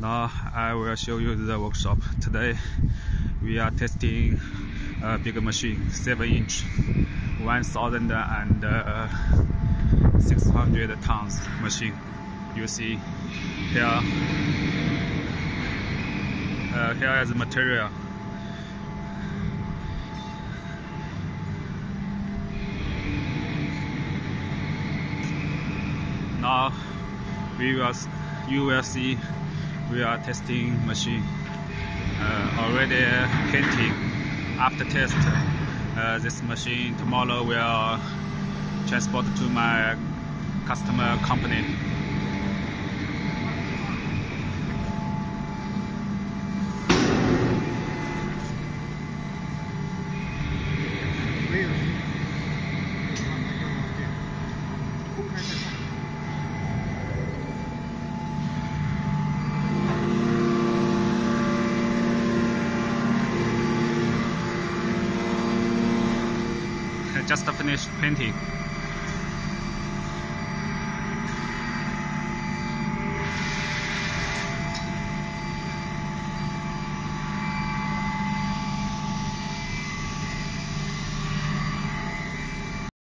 Now I will show you the workshop. Today we are testing a big machine, 7 inch, 1600 uh, tons machine. You see here, uh, here is material. Now we will, you will see we are testing machine uh, already painting after test uh, this machine tomorrow will transport to my customer company just finished painting.